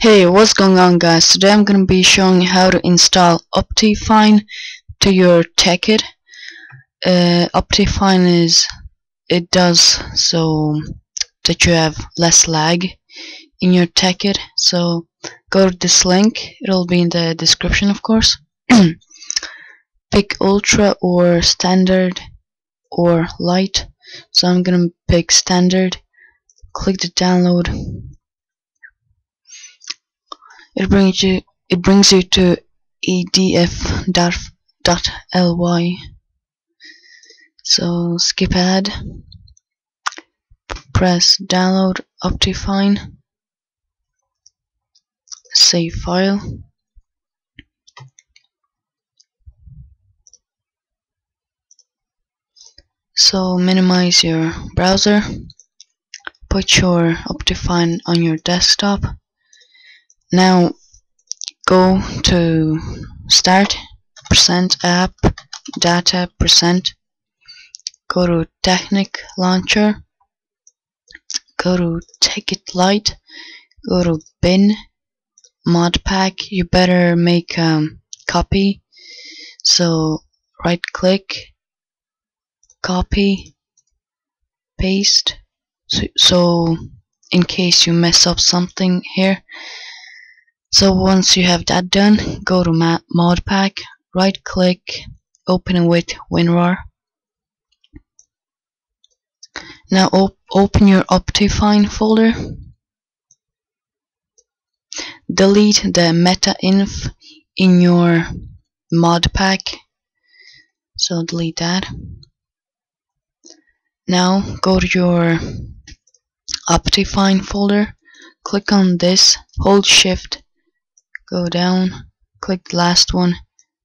Hey, what's going on guys? Today I'm gonna be showing you how to install Optifine to your Tekkit. Uh, Optifine is it does so that you have less lag in your Tekkit. So go to this link. It'll be in the description, of course. pick Ultra or Standard or Light. So I'm gonna pick Standard. Click the download it brings you it brings you to adf.ly so skip ad press download Optifine save file. So minimize your browser. Put your Optifine on your desktop now go to start percent app data percent. Go to Technic launcher. Go to Tekkit Lite go to bin modpack you better make a um, copy. So right click copy paste. So, so in case you mess up something here so once you have that done, go to Modpack, right click, open it with WinRAR. Now op open your Optifine folder. Delete the meta-inf in your modpack. So delete that. Now go to your Optifine folder, click on this, hold shift go down click the last one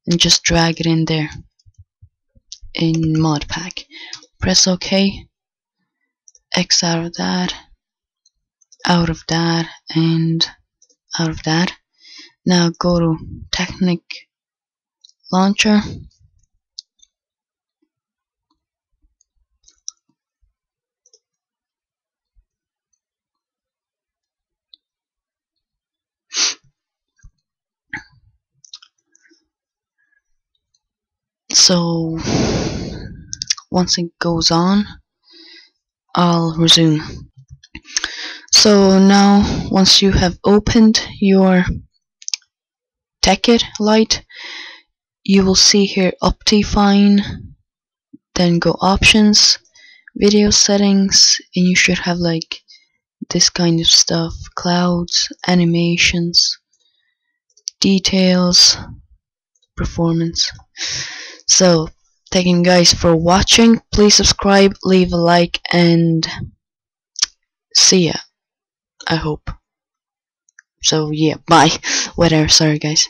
and just drag it in there in modpack press ok. X out of that out of that and out of that. Now go to Technic launcher so once it goes on I'll resume. So now once you have opened your Tekkit Lite you will see here Optifine then go options video settings and you should have like this kind of stuff clouds animations details performance so, thank you guys for watching. Please subscribe, leave a like, and see ya. I hope. So, yeah, bye. Whatever, sorry guys.